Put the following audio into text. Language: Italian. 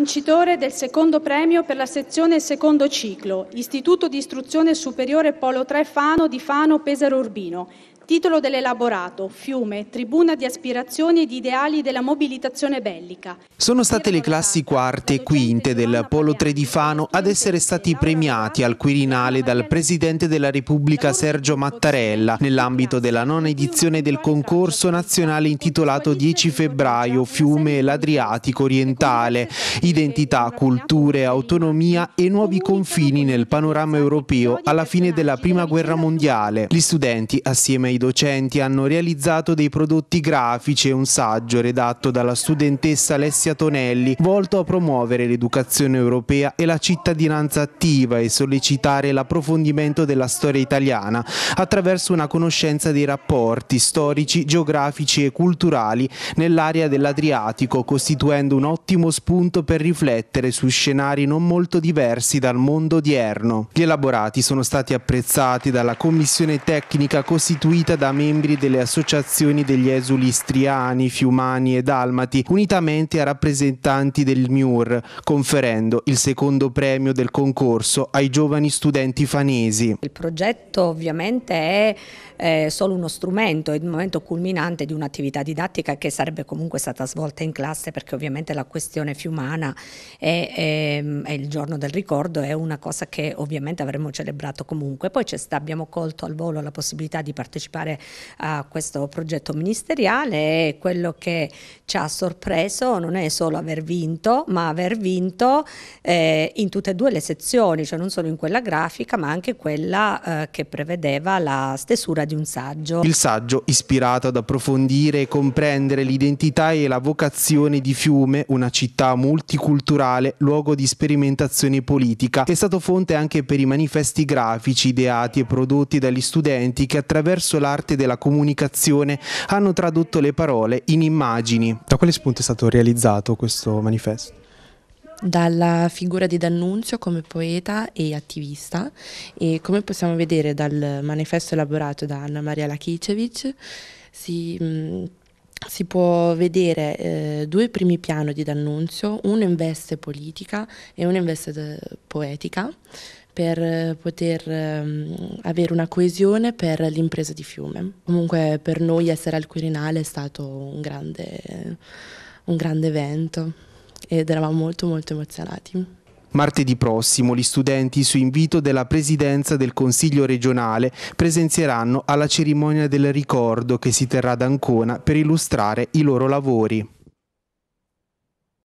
vincitore del secondo premio per la sezione secondo ciclo, Istituto di Istruzione Superiore Polo 3 Fano di Fano Pesaro Urbino, Titolo dell'elaborato: Fiume, tribuna di aspirazioni e di ideali della mobilitazione bellica. Sono state le classi quarte e quinte del Polo 3 di Fano ad essere stati premiati al Quirinale dal Presidente della Repubblica Sergio Mattarella nell'ambito della nona edizione del concorso nazionale intitolato 10 febbraio Fiume e l'Adriatico orientale, identità, culture, autonomia e nuovi confini nel panorama europeo alla fine della Prima Guerra Mondiale. Gli studenti assieme ai docenti hanno realizzato dei prodotti grafici e un saggio redatto dalla studentessa Alessia Tonelli volto a promuovere l'educazione europea e la cittadinanza attiva e sollecitare l'approfondimento della storia italiana attraverso una conoscenza dei rapporti storici, geografici e culturali nell'area dell'Adriatico costituendo un ottimo spunto per riflettere su scenari non molto diversi dal mondo odierno. Gli elaborati sono stati apprezzati dalla commissione tecnica costituita costituita da membri delle associazioni degli esuli istriani, fiumani e dalmati, unitamente a rappresentanti del MIUR, conferendo il secondo premio del concorso ai giovani studenti fanesi. Il progetto ovviamente è eh, solo uno strumento, è il momento culminante di un'attività didattica che sarebbe comunque stata svolta in classe perché ovviamente la questione fiumana e, e, e il giorno del ricordo è una cosa che ovviamente avremmo celebrato comunque. Poi abbiamo colto al volo la possibilità di partecipare partecipare a questo progetto ministeriale e quello che ci ha sorpreso non è solo aver vinto, ma aver vinto eh, in tutte e due le sezioni, cioè non solo in quella grafica, ma anche quella eh, che prevedeva la stesura di un saggio. Il saggio, ispirato ad approfondire e comprendere l'identità e la vocazione di Fiume, una città multiculturale, luogo di sperimentazione politica, è stato fonte anche per i manifesti grafici ideati e prodotti dagli studenti che attraverso l'arte della comunicazione hanno tradotto le parole in immagini. Da quale spunto è stato realizzato questo manifesto? dalla figura di D'Annunzio come poeta e attivista e come possiamo vedere dal manifesto elaborato da Anna Maria Lakicevic si, mm, si può vedere eh, due primi piani di D'Annunzio, uno in veste politica e uno in veste poetica per poter um, avere una coesione per l'impresa di fiume. Comunque per noi essere al Quirinale è stato un grande, un grande evento ed eravamo molto molto emozionati. Martedì prossimo gli studenti su invito della Presidenza del Consiglio regionale presenzieranno alla cerimonia del ricordo che si terrà ad Ancona per illustrare i loro lavori.